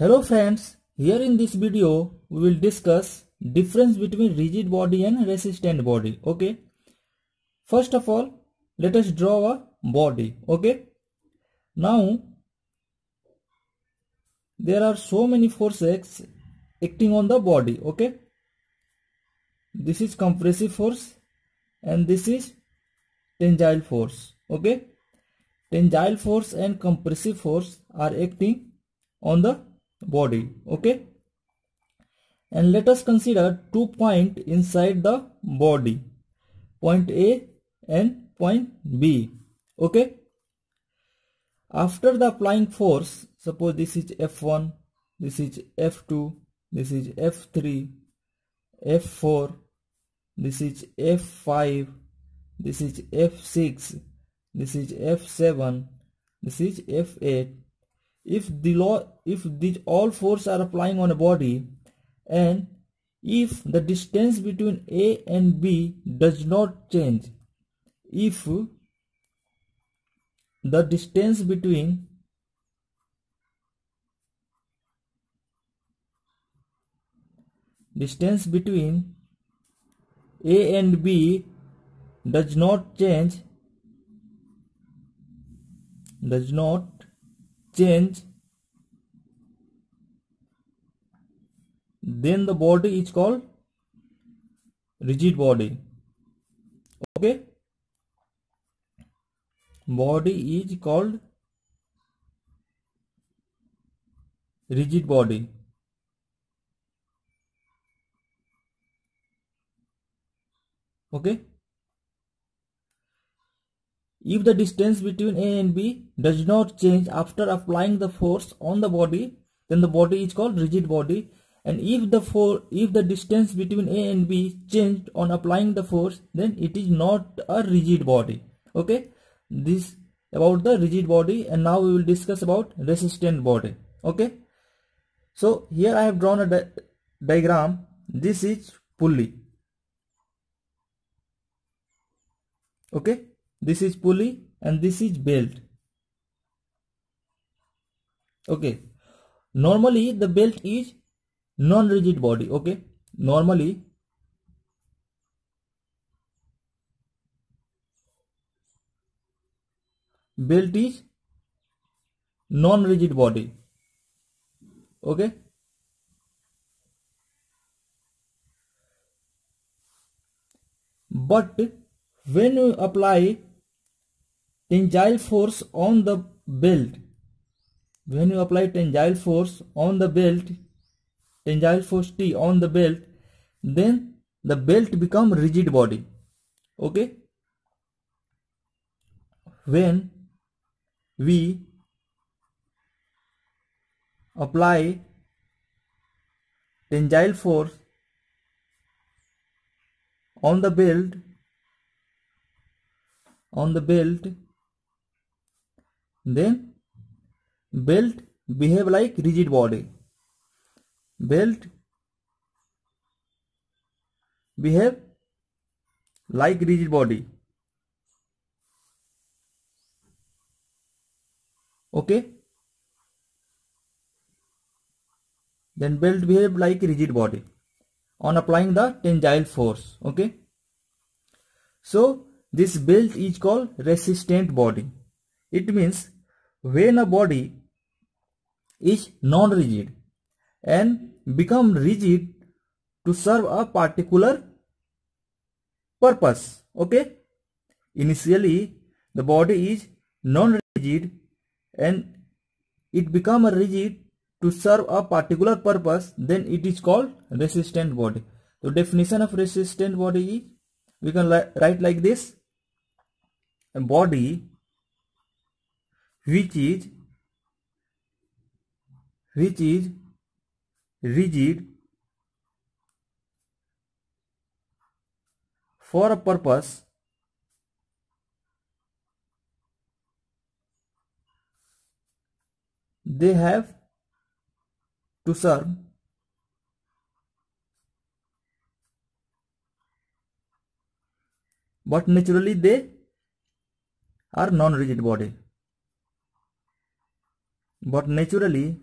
Hello friends, here in this video we will discuss difference between rigid body and resistant body. Okay. First of all, let us draw a body. Okay. Now, there are so many forces acting on the body. Okay. This is compressive force and this is tensile force. Okay. Tensile force and compressive force are acting on the body okay? And let us consider two point inside the body point a and point b okay? After the applying force suppose this is f1 this is f2 this is f3 f4 this is f5 this is f6 this is f7 this is f8 if the law if these all force are applying on a body and if the distance between a and b does not change if the distance between distance between a and b does not change does not change. Then the body is called rigid body. Okay? Body is called rigid body. Okay if the distance between A and B does not change after applying the force on the body, then the body is called rigid body. And if the for if the distance between A and B changed on applying the force, then it is not a rigid body. Okay, this about the rigid body, and now we will discuss about resistant body. Okay, so here I have drawn a di diagram. This is pulley. Okay this is pulley and this is belt. Okay. Normally the belt is non-rigid body. Okay. Normally belt is non-rigid body. Okay. But when you apply tensile force on the belt. When you apply tensile force on the belt tensile force T on the belt then the belt become rigid body. Okay? When we apply tensile force on the belt on the belt then belt behave like rigid body. Belt behave like rigid body. Okay? Then belt behave like rigid body on applying the tensile force. Okay? So this belt is called resistant body it means when a body is non-rigid and become rigid to serve a particular purpose okay? Initially the body is non-rigid and it become a rigid to serve a particular purpose then it is called resistant body. The definition of resistant body is we can write like this. A body which is which is rigid for a purpose they have to serve but naturally they are non-rigid body but naturally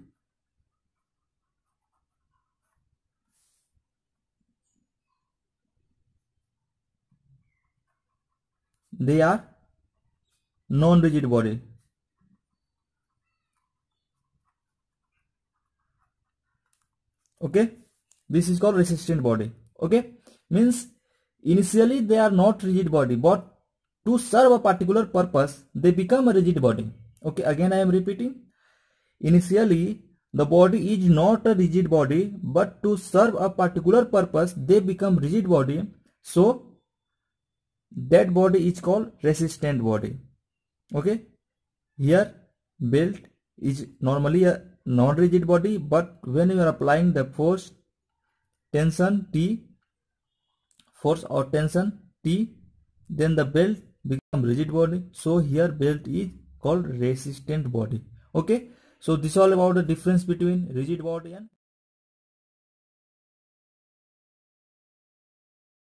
they are non-rigid body. Okay? This is called resistant body. Okay? Means initially they are not rigid body but to serve a particular purpose they become a rigid body. Okay? Again i am repeating initially the body is not a rigid body but to serve a particular purpose they become rigid body. So that body is called resistant body. Okay? Here belt is normally a non-rigid body but when you are applying the force tension T force or tension T then the belt become rigid body. So here belt is called resistant body. Okay so this is all about the difference between rigid body and